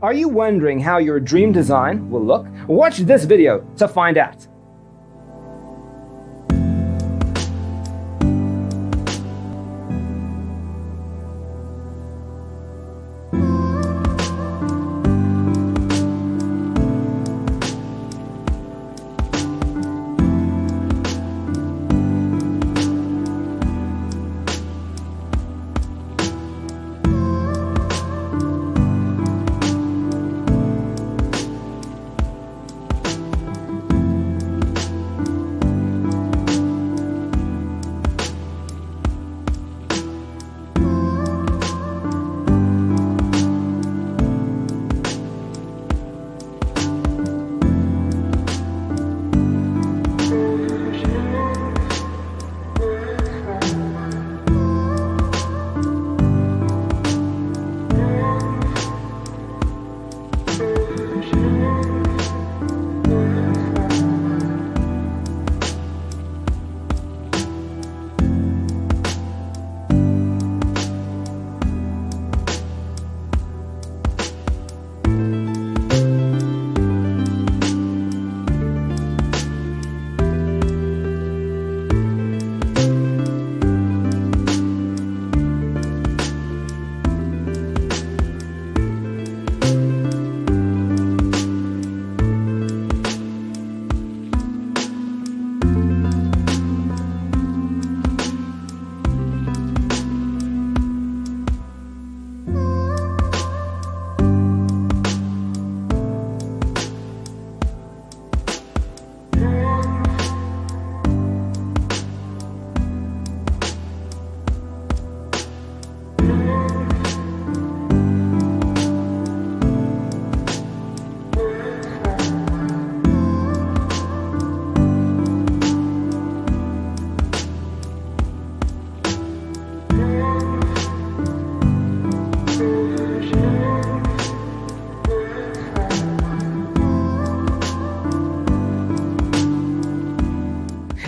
Are you wondering how your dream design will look? Watch this video to find out.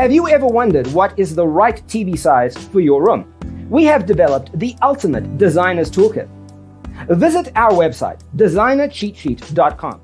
Have you ever wondered what is the right TV size for your room? We have developed the ultimate designer's toolkit. Visit our website, designercheatsheet.com.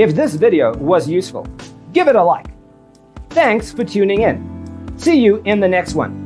If this video was useful, give it a like. Thanks for tuning in. See you in the next one.